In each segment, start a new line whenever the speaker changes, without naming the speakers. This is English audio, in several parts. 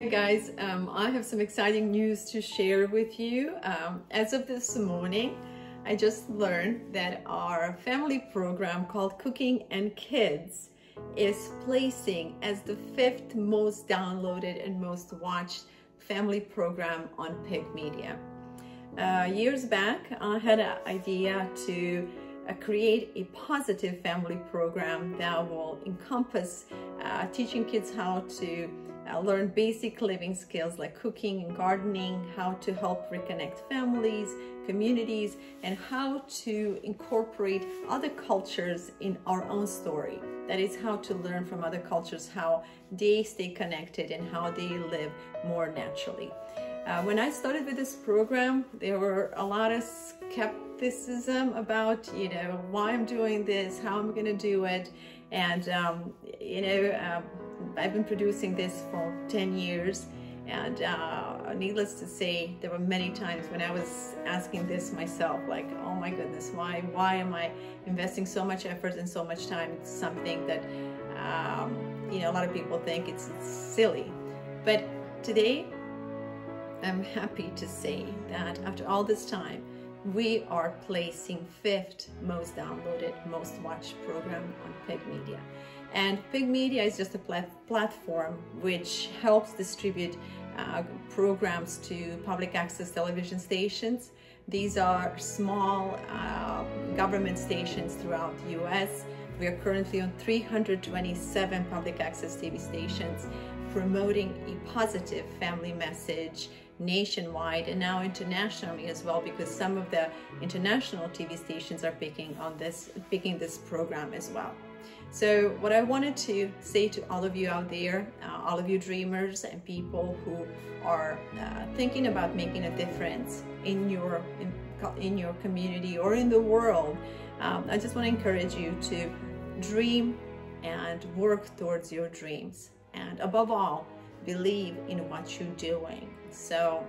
Hey guys, um, I have some exciting news to share with you. Um, as of this morning, I just learned that our family program called Cooking and Kids is placing as the fifth most downloaded and most watched family program on PEG Media. Uh, years back, I had an idea to uh, create a positive family program that will encompass uh, teaching kids how to learn basic living skills like cooking and gardening, how to help reconnect families, communities, and how to incorporate other cultures in our own story. That is how to learn from other cultures how they stay connected and how they live more naturally. Uh, when I started with this program, there were a lot of skepticism about, you know, why I'm doing this, how I'm going to do it. And, um, you know, uh, I've been producing this for 10 years and uh, needless to say, there were many times when I was asking this myself, like, oh my goodness, why, why am I investing so much effort and so much time something that, um, you know, a lot of people think it's, it's silly. But today, I'm happy to say that after all this time, we are placing fifth most downloaded, most watched program on PEG Media. And PEG Media is just a plat platform which helps distribute uh, programs to public access television stations. These are small uh, government stations throughout the US. We are currently on 327 public access TV stations promoting a positive family message nationwide and now internationally as well because some of the international TV stations are picking on this picking this program as well. So what I wanted to say to all of you out there, uh, all of you dreamers and people who are uh, thinking about making a difference in your in, in your community or in the world, um, I just want to encourage you to dream and work towards your dreams. And above all, believe in what you're doing. So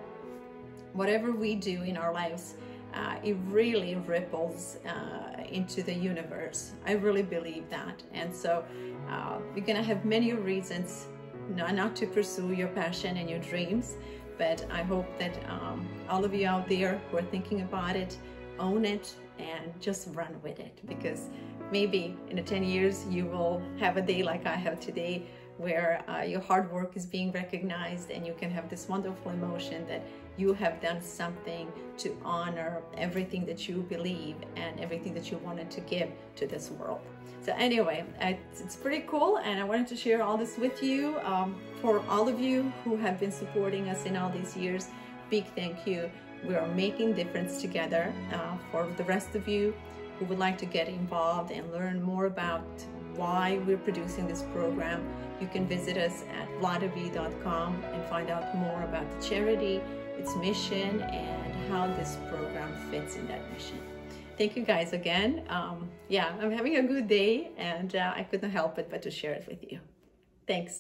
whatever we do in our lives, uh, it really ripples uh, into the universe. I really believe that. And so uh, you're gonna have many reasons not, not to pursue your passion and your dreams, but I hope that um, all of you out there who are thinking about it, own it and just run with it because maybe in the 10 years you will have a day like I have today where uh, your hard work is being recognized and you can have this wonderful emotion that you have done something to honor everything that you believe and everything that you wanted to give to this world. So anyway, it's pretty cool and I wanted to share all this with you. Um, for all of you who have been supporting us in all these years, big thank you. We are making difference together. Uh, for the rest of you who would like to get involved and learn more about why we're producing this program, you can visit us at vladav.com and find out more about the charity, its mission, and how this program fits in that mission. Thank you guys again. Um, yeah, I'm having a good day and uh, I couldn't help it but to share it with you. Thanks.